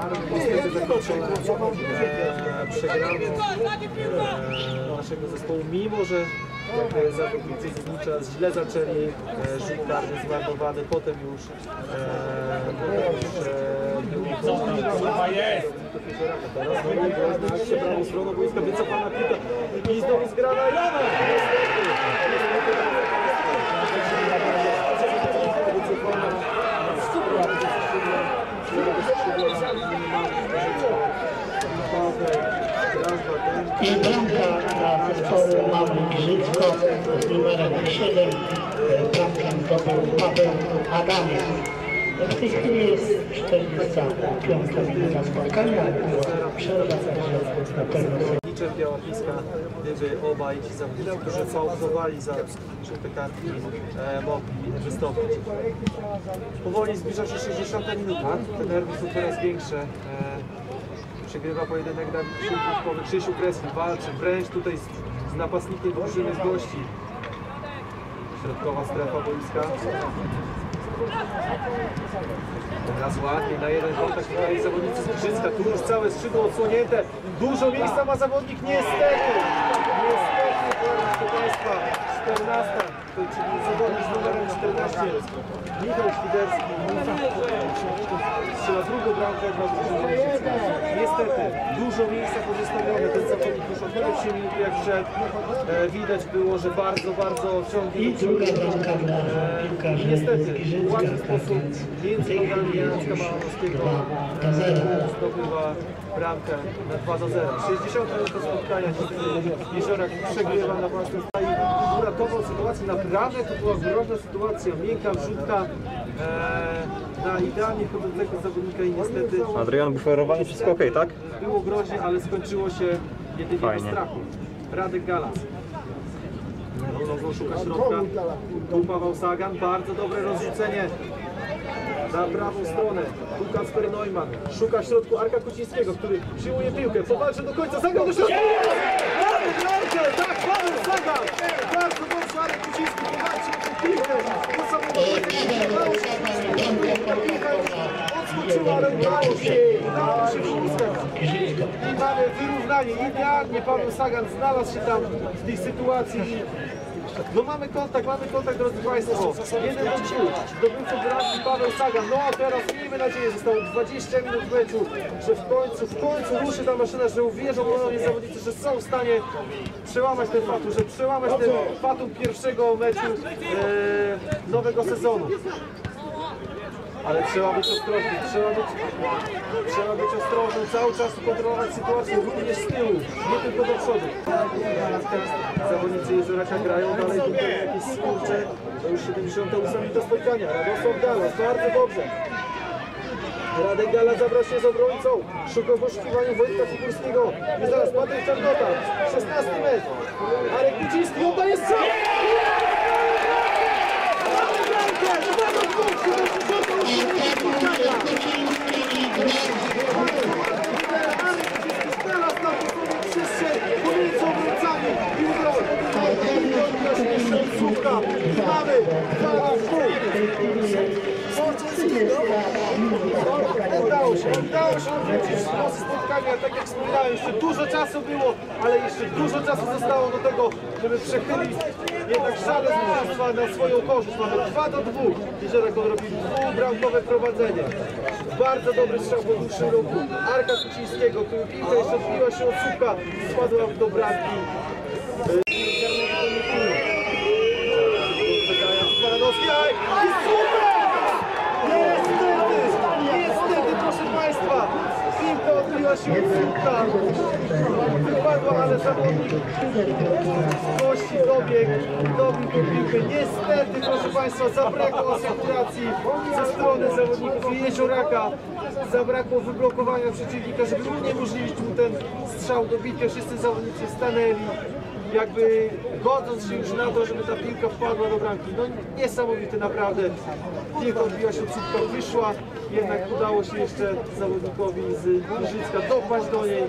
karny niestety zakończony e, przegraną e, naszego zespołu, mimo że jak zawodnicy z źle zaczęli, e, rzut karny zmarnowany, potem już e, potem już e, Teraz znowu się boiska, wycofana piłka i znowu zgrana Jana! Niestety, niestety, I bramka dla zespołu Mały Giżycko z numerem 7. Bramkę zdobył Paweł Adamiec. W tej chwili jest 45 minuta spotkania. Przerwa także na pewno Niczym Białopiska, gdyby obaj ci zawodnicy, którzy fałszowali za żółte kartki, e, mogli wystąpić. Powoli zbliża się 60 minuta, te nerwy są coraz większe. E, przegrywa pojedynek Dawid Krzysztofowy, Krzysiu Kreski walczy wręcz tutaj z, z napastnikiem drużyny z gości. Środkowa strefa boiska. Teraz ładnie na jeden kontakt tutaj zawodnicy z Giżycka. Tu już całe skrzydło odsłonięte. Dużo miejsca ma zawodnik. Niestety. Niestety, proszę Państwa. 14. To, zawodnik z numerem 14. Michał Świderski. Dla drużyny Giżycka. Niestety. Dużo miejsca pozostawione. Ten zawodnik już od pierwszej minuty jak wszedł. E, widać było, że bardzo, bardzo ciągnie I druga bramka dla piłkarzy z Niestety, w łatwy tak sposób między nogami Jacka Malanowskiego 2 do 0. zdobywa bramkę na 2 do 0. 60 minuta spotkania Jeziorak przegrywa na własnym stanie. Uratował sytuację naprawdę, to była groźna sytuacja, miękka wrzutka e, na idealnie chodzącego zawodnika i niestety Adrian buferowanie, wszystko ok, tak? było groźnie, ale skończyło się jedynie Fajnie. strachu. Radek Galas. Nogą szuka środka. Tu Paweł Sagan. Bardzo dobre rozrzucenie na prawą stronę. Tu Kasper Neumann. Szuka w środku Arka Kucińskiego, który przyjmuje piłkę. Powalczy do końca. Sagan do środka. Tak, Paweł Sagan! Bardzo dobrze Arek Kuciński powalczył piłkę udało się. Piłka się. I mamy wyrównanie. Idealnie Paweł Sagan znalazł się tam w tej sytuacji. No mamy kontakt, mamy kontakt drodzy Państwo. Jeden do dwóch. Zdobywcą bramki Paweł Sagan. No a teraz miejmy nadzieję, zostało 20 minut meczu, że w końcu, w końcu ruszy ta maszyna, że uwierzą ponownie zawodnicy, że są w stanie przełamać ten fatum, że przełamać ten fatum pierwszego meczu e, nowego sezonu. Ale trzeba być ostrożnym, trzeba być, trzeba być ostrożnym, cały czas kontrolować sytuację również z tyłu, nie tylko do przodu. Zawodnicy Jezoraka grają dalej tutaj jakieś skurcze, to już 78 minuta spotkania, Radosław Galas, bardzo dobrze. Radek Gala zabrał się z obrońcą, szuka w poszukiwaniu Wojtka Figurskiego i zaraz Patryk Czarnota, 16 metr, Arek Kuciński, oddaje strzał! Mamy bramkę, dwa do dwóch, 78 spotkania. Teraz na posłowie przestrzeń pomiędzy obrońcami i udało Słupka. Mamy dwa do dwóch. Udało się, odwrócić losy spotkania, tak jak wspominałem, jeszcze dużo czasu było, ale jeszcze dużo czasu zostało do tego, żeby przechylić jednak żaden zwycięstwa na swoją korzyść. Mamy 2 do 2. Jeziorek odrobił dwubramkowe prowadzenie. Bardzo dobry strzał po dłuższym ruchu. Arka Kucińskiego, który piłka jeszcze odbiła się od słupka, spadła do bramki. Baranowski, aj! I super! Niestety, niestety, proszę Państwa, piłka od słupka. Wypadła, ale zawodnik gości dobiegł, dobił tą piłkę. Niestety, proszę Państwa, zabrakło asekuracji ze strony zawodników Jezioraka. Zabrakło wyblokowania przeciwnika, żeby uniemożliwić mu ten strzał do bicia. Wszyscy zawodnicy stanęli jakby godząc się już na to, żeby ta piłka wpadła do bramki. No niesamowite naprawdę. Piłka odbiła się od wyszła, jednak udało się jeszcze zawodnikowi z Giżycka dopaść do niej.